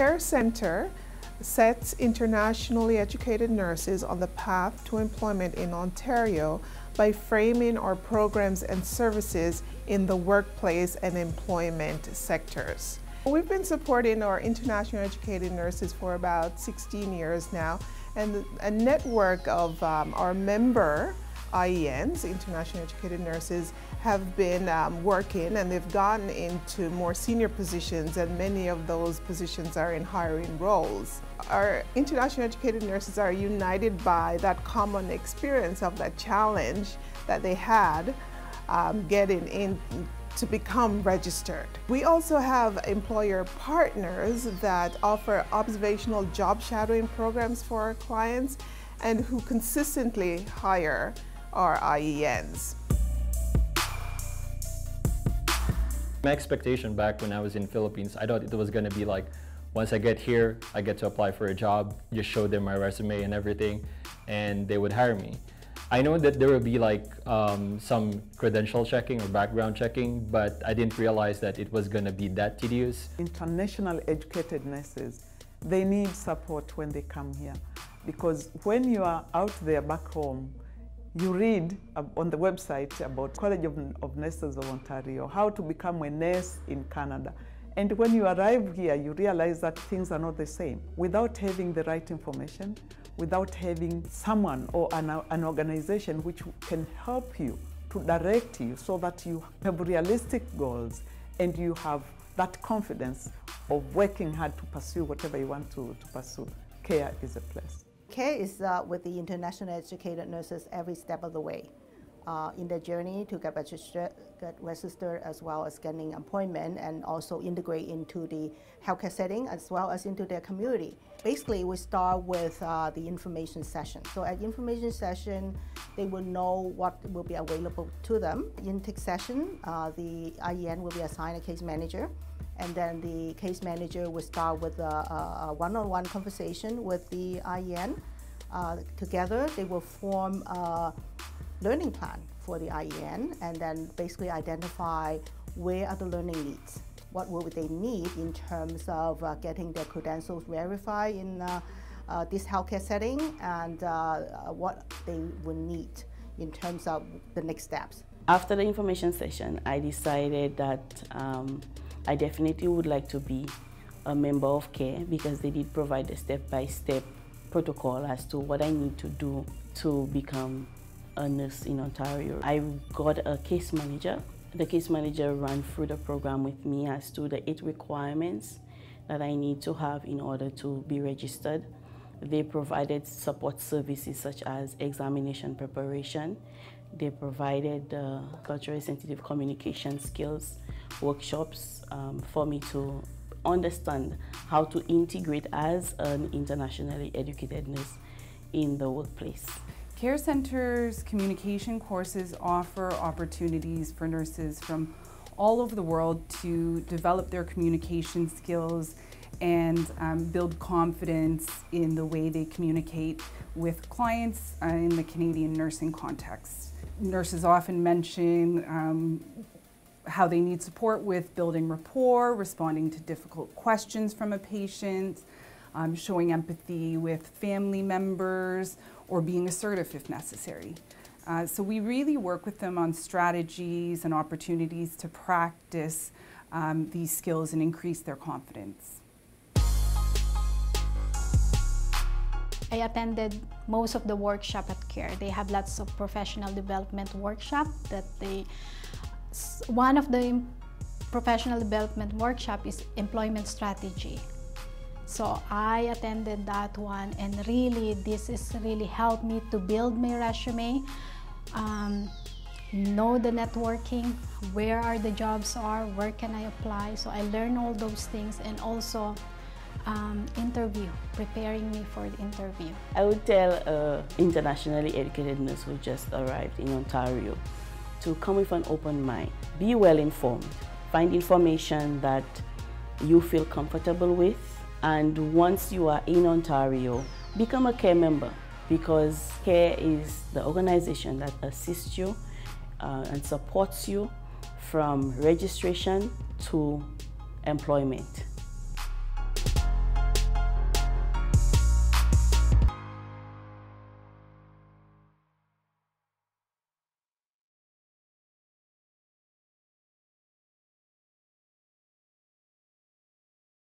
Care Center sets internationally educated nurses on the path to employment in Ontario by framing our programs and services in the workplace and employment sectors. We've been supporting our internationally educated nurses for about 16 years now and a network of um, our member IENs, Internationally Educated Nurses, have been um, working and they've gotten into more senior positions and many of those positions are in hiring roles. Our internationally educated nurses are united by that common experience of that challenge that they had um, getting in to become registered. We also have employer partners that offer observational job shadowing programs for our clients and who consistently hire our IENs. My expectation back when I was in Philippines, I thought it was going to be like, once I get here, I get to apply for a job, just show them my resume and everything, and they would hire me. I know that there will be like um, some credential checking or background checking, but I didn't realize that it was going to be that tedious. International educated nurses, they need support when they come here because when you are out there back home, you read on the website about College of, of Nurses of Ontario, how to become a nurse in Canada. And when you arrive here, you realize that things are not the same. Without having the right information, without having someone or an, an organization which can help you to direct you so that you have realistic goals and you have that confidence of working hard to pursue whatever you want to, to pursue, care is a place. Care is uh, with the international educated nurses every step of the way uh, in their journey to get registered, get registered as well as getting appointment and also integrate into the healthcare setting as well as into their community. Basically, we start with uh, the information session. So at information session, they will know what will be available to them. Intake session, uh, the IEN will be assigned a case manager and then the case manager will start with a one-on-one -on -one conversation with the IEN. Uh, together, they will form a learning plan for the IEN and then basically identify where are the learning needs. What will they need in terms of uh, getting their credentials verified in uh, uh this healthcare setting and uh, what they will need in terms of the next steps. After the information session, I decided that um, I definitely would like to be a member of CARE because they did provide a step-by-step -step protocol as to what I need to do to become a nurse in Ontario. I got a case manager. The case manager ran through the program with me as to the eight requirements that I need to have in order to be registered. They provided support services such as examination preparation. They provided uh, culturally sensitive communication skills workshops um, for me to understand how to integrate as an internationally educated nurse in the workplace. Care Center's communication courses offer opportunities for nurses from all over the world to develop their communication skills and um, build confidence in the way they communicate with clients uh, in the Canadian nursing context. Nurses often mention um, how they need support with building rapport, responding to difficult questions from a patient, um, showing empathy with family members, or being assertive if necessary. Uh, so we really work with them on strategies and opportunities to practice um, these skills and increase their confidence. I attended most of the workshop at CARE. They have lots of professional development workshop that they one of the professional development workshop is employment strategy. So I attended that one and really this has really helped me to build my resume, um, know the networking, where are the jobs are, where can I apply. So I learned all those things and also um, interview, preparing me for the interview. I would tell an internationally educated nurse who just arrived in Ontario to come with an open mind. Be well informed. Find information that you feel comfortable with. And once you are in Ontario, become a CARE member because CARE is the organization that assists you uh, and supports you from registration to employment.